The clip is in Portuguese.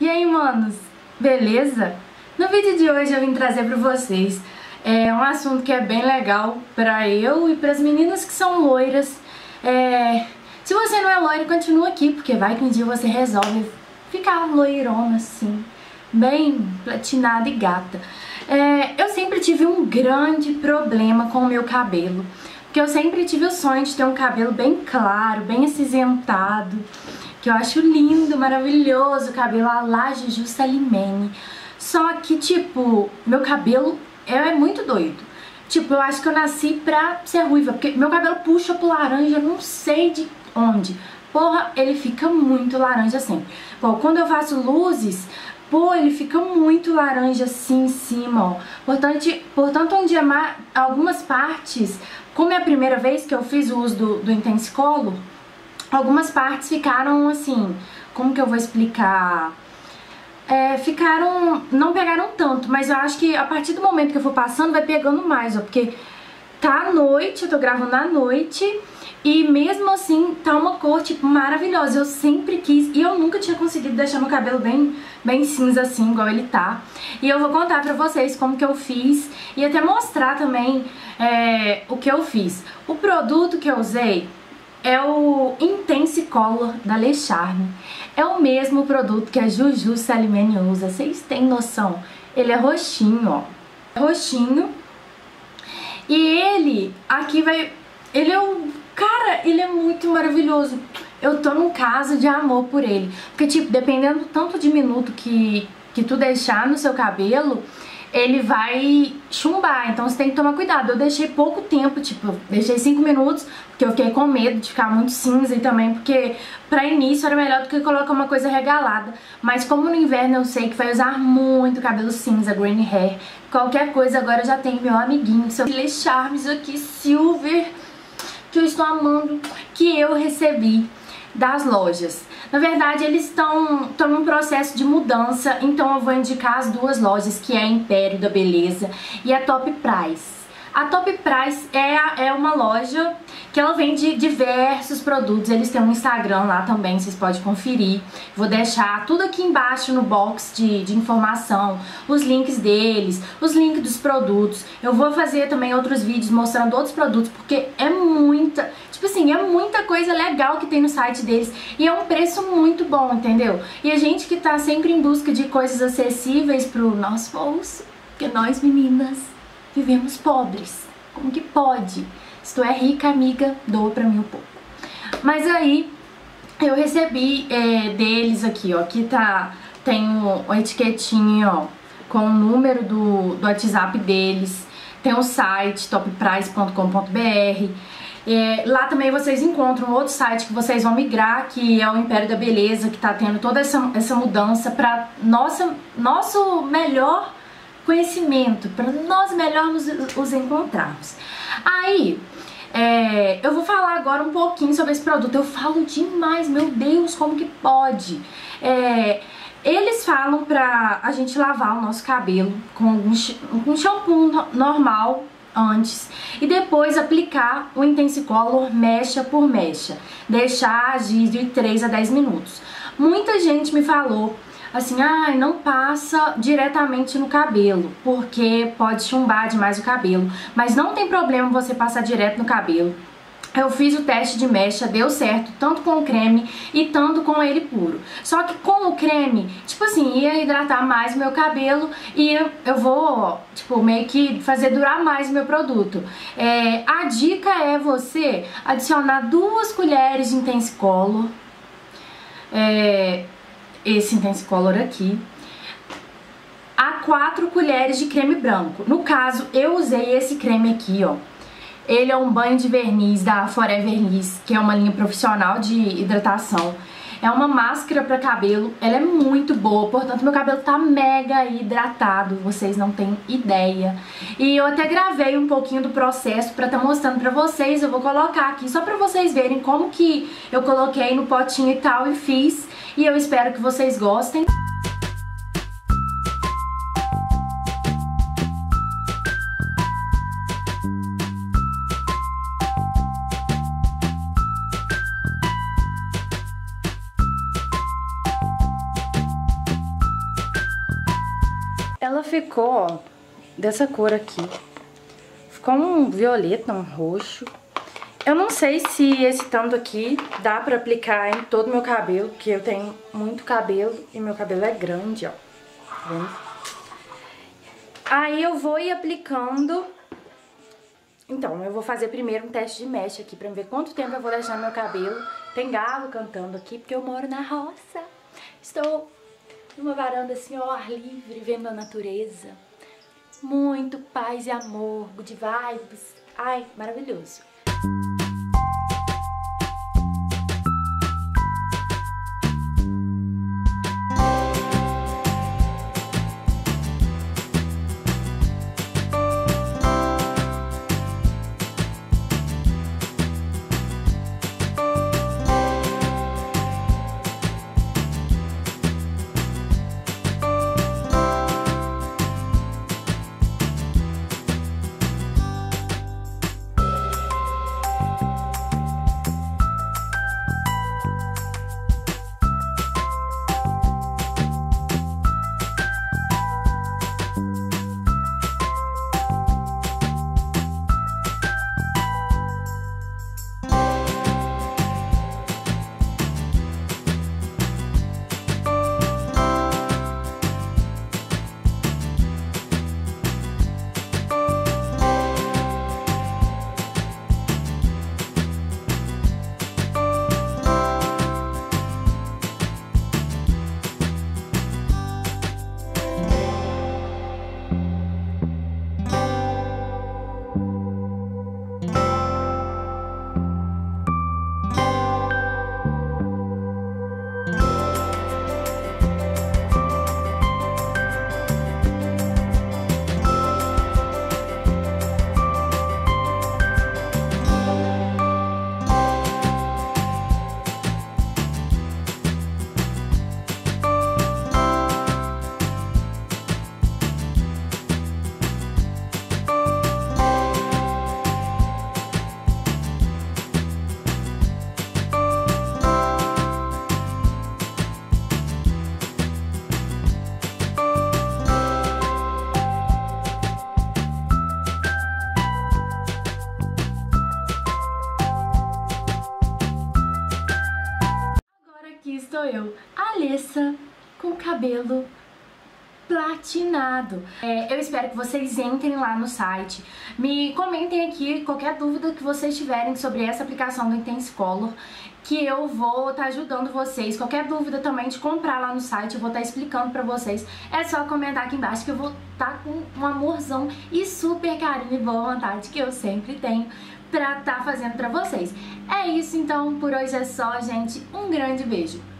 E aí, manos? Beleza? No vídeo de hoje eu vim trazer pra vocês é, um assunto que é bem legal pra eu e pras meninas que são loiras. É, se você não é loira, continua aqui, porque vai que um dia você resolve ficar loirona assim, bem platinada e gata. É, eu sempre tive um grande problema com o meu cabelo, porque eu sempre tive o sonho de ter um cabelo bem claro, bem acinzentado, que eu acho lindo, maravilhoso, cabelo a la Juju. Só que, tipo, meu cabelo é muito doido. Tipo, eu acho que eu nasci pra ser ruiva, porque meu cabelo puxa pro laranja, não sei de onde. Porra, ele fica muito laranja sempre. Bom, quando eu faço luzes, pô, ele fica muito laranja assim em cima, ó. Portanto, portanto onde é algumas partes, como é a primeira vez que eu fiz o uso do, do Intensicolor, algumas partes ficaram assim, como que eu vou explicar? É, ficaram, não pegaram tanto, mas eu acho que a partir do momento que eu for passando vai pegando mais, ó, porque tá à noite, eu tô gravando à noite e mesmo assim tá uma cor, tipo, maravilhosa. Eu sempre quis e eu nunca tinha conseguido deixar meu cabelo bem, bem cinza assim, igual ele tá. E eu vou contar pra vocês como que eu fiz e até mostrar também é, o que eu fiz. O produto que eu usei é o Intense Color da Le Charme. É o mesmo produto que a Juju Salimene usa, vocês têm noção? Ele é roxinho, ó. Roxinho. E ele, aqui vai... Ele é o... Cara, ele é muito maravilhoso. Eu tô num caso de amor por ele. Porque, tipo, dependendo do tanto de minuto que, que tu deixar no seu cabelo ele vai chumbar, então você tem que tomar cuidado. Eu deixei pouco tempo, tipo, deixei 5 minutos, porque eu fiquei com medo de ficar muito cinza e também porque pra início era melhor do que colocar uma coisa regalada. Mas como no inverno eu sei que vai usar muito cabelo cinza, green hair, qualquer coisa, agora já tem meu amiguinho, seu Le Charmes aqui, Silver, que eu estou amando, que eu recebi das lojas. Na verdade, eles estão em um processo de mudança, então eu vou indicar as duas lojas, que é a Império da Beleza e a Top Price. A Top Price é, é uma loja que ela vende diversos produtos, eles têm um Instagram lá também, vocês podem conferir. Vou deixar tudo aqui embaixo no box de, de informação, os links deles, os links dos produtos. Eu vou fazer também outros vídeos mostrando outros produtos, porque é muita, tipo assim, é muita coisa legal que tem no site deles e é um preço muito bom, entendeu? E a gente que tá sempre em busca de coisas acessíveis pro nosso bolso, porque nós meninas vivemos pobres, como que pode? Se tu é rica, amiga, doa pra mim um pouco. Mas aí, eu recebi é, deles aqui, ó. Aqui tá, tem o, o etiquetinho, ó, com o número do, do WhatsApp deles. Tem o site topprice.com.br. É, lá também vocês encontram outro site que vocês vão migrar, que é o Império da Beleza, que tá tendo toda essa, essa mudança para nossa nosso melhor conhecimento, para nós melhor nos, os encontrarmos. Aí, é, eu vou falar agora um pouquinho sobre esse produto. Eu falo demais, meu Deus, como que pode? É, eles falam pra a gente lavar o nosso cabelo com um, shampoo normal antes e depois aplicar o Intensicolor mecha por mecha. Deixar agir de 3 a 10 minutos. Muita gente me falou assim, ah, não passa diretamente no cabelo, porque pode chumbar demais o cabelo. Mas não tem problema você passar direto no cabelo. Eu fiz o teste de mecha, deu certo, tanto com o creme e tanto com ele puro. Só que com o creme, tipo assim, ia hidratar mais o meu cabelo e eu vou, tipo, meio que fazer durar mais o meu produto. É, a dica é você adicionar duas colheres de Intense Color, é, esse Intense Color aqui, a 4 colheres de creme branco. No caso, eu usei esse creme aqui, ó. Ele é um banho de verniz da Forever Verniz, que é uma linha profissional de hidratação. É uma máscara para cabelo, ela é muito boa, portanto meu cabelo tá mega hidratado, vocês não têm ideia. E eu até gravei um pouquinho do processo estar tá mostrando para vocês, eu vou colocar aqui só para vocês verem como que eu coloquei no potinho e tal e fiz. E eu espero que vocês gostem. Ela ficou, ó, dessa cor aqui. Ficou um violeta, um roxo. Eu não sei se esse tanto aqui dá pra aplicar em todo o meu cabelo, porque eu tenho muito cabelo e meu cabelo é grande, ó. Tá vendo? Aí eu vou ir aplicando... Então, eu vou fazer primeiro um teste de mecha aqui pra ver quanto tempo eu vou deixar meu cabelo. Tem galo cantando aqui, porque eu moro na roça. Estou numa varanda assim, ao ar livre, vendo a natureza. Muito paz e amor, good vibes. Ai, maravilhoso. Alessa, com cabelo platinado. É, eu espero que vocês entrem lá no site, me comentem aqui qualquer dúvida que vocês tiverem sobre essa aplicação do Intense Color, que eu vou estar tá ajudando vocês. Qualquer dúvida também de comprar lá no site, eu vou estar tá explicando pra vocês. É só comentar aqui embaixo que eu vou estar tá com um amorzão e super carinho e boa vontade que eu sempre tenho pra estar tá fazendo pra vocês. É isso então, por hoje é só, gente. Um grande beijo.